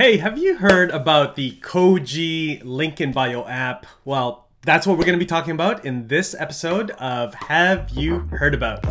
Hey, have you heard about the Koji link in bio app? Well, that's what we're going to be talking about in this episode of Have You Heard About?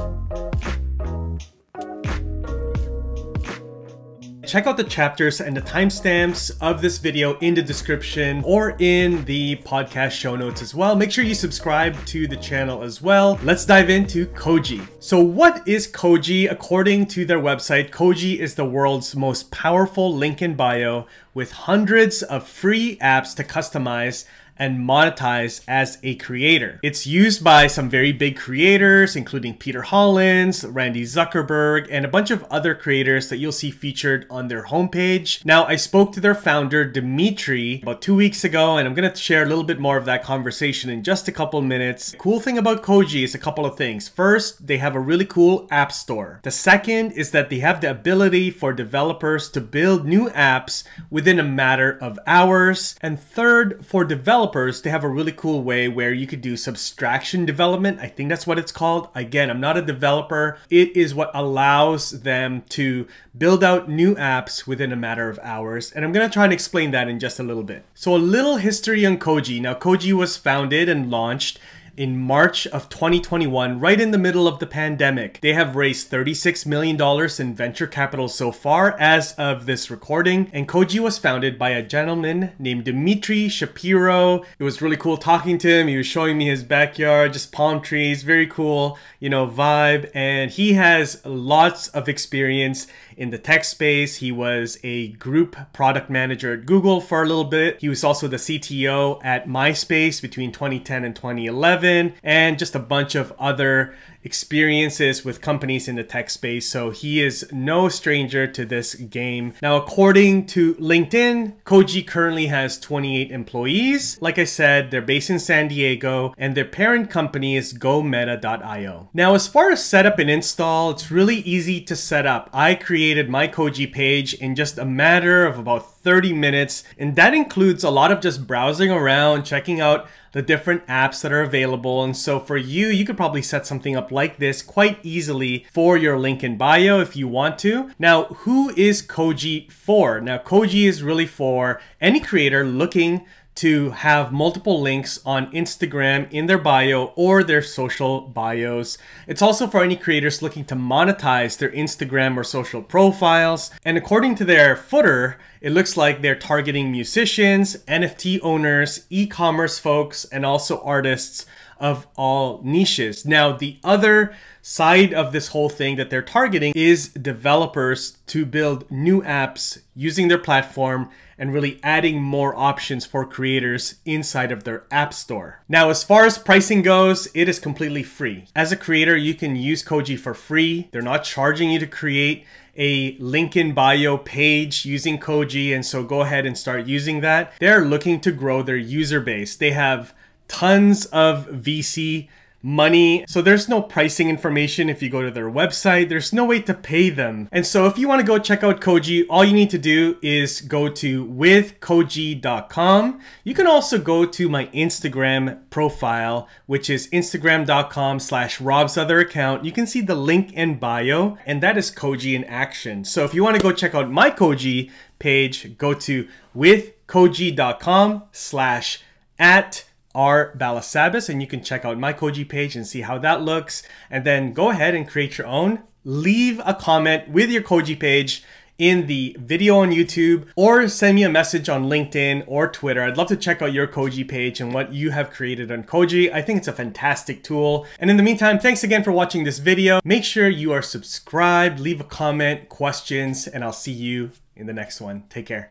Check out the chapters and the timestamps of this video in the description or in the podcast show notes as well. Make sure you subscribe to the channel as well. Let's dive into Koji. So what is Koji? According to their website, Koji is the world's most powerful link in bio with hundreds of free apps to customize and monetize as a creator. It's used by some very big creators, including Peter Hollens, Randi Zuckerberg, and a bunch of other creators that you'll see featured on their homepage. Now, I spoke to their founder, Dimitri, about two weeks ago, and I'm gonna share a little bit more of that conversation in just a couple minutes. The Cool thing about Koji is a couple of things. First, they have a really cool app store. The second is that they have the ability for developers to build new apps within a matter of hours. And third, for developers, developers, they have a really cool way where you could do subtraction development. I think that's what it's called. Again, I'm not a developer. It is what allows them to build out new apps within a matter of hours. And I'm going to try and explain that in just a little bit. So a little history on Koji. Now, Koji was founded and launched in March of 2021, right in the middle of the pandemic. They have raised $36 million in venture capital so far as of this recording, and Koji was founded by a gentleman named Dimitri Shapiro. It was really cool talking to him. He was showing me his backyard, just palm trees, very cool, you know, vibe. And he has lots of experience in the tech space. He was a group product manager at Google for a little bit. He was also the CTO at MySpace between 2010 and 2011 and just a bunch of other experiences with companies in the tech space, so he is no stranger to this game. Now, according to LinkedIn, Koji currently has 28 employees. Like I said, they're based in San Diego, and their parent company is GoMeta.io. Now, as far as setup and install, it's really easy to set up. I created my Koji page in just a matter of about 30 minutes, and that includes a lot of just browsing around, checking out the different apps that are available. And so for you, you could probably set something up like this quite easily for your link in bio if you want to. Now, who is Koji for? Now, Koji is really for any creator looking to have multiple links on Instagram in their bio or their social bios. It's also for any creators looking to monetize their Instagram or social profiles. And according to their footer, it looks like they're targeting musicians, NFT owners, e-commerce folks, and also artists of all niches. Now, the other side of this whole thing that they're targeting is developers to build new apps using their platform and really adding more options for creators inside of their app store. Now, as far as pricing goes, it is completely free. As a creator, you can use Koji for free. They're not charging you to create a link in bio page using Koji, and so go ahead and start using that. They're looking to grow their user base. They have tons of VC money. So there's no pricing information if you go to their website. There's no way to pay them. And so if you want to go check out Koji, all you need to do is go to withkoji.com. You can also go to my Instagram profile, which is instagram.com slash Rob's other account. You can see the link in bio, and that is Koji in action. So if you want to go check out my Koji page, go to withkoji.com slash at R Balasabas, and you can check out my Koji page and see how that looks. And then go ahead and create your own. Leave a comment with your Koji page in the video on YouTube or send me a message on LinkedIn or Twitter. I'd love to check out your Koji page and what you have created on Koji. I think it's a fantastic tool. And in the meantime, thanks again for watching this video. Make sure you are subscribed, leave a comment, questions, and I'll see you in the next one. Take care.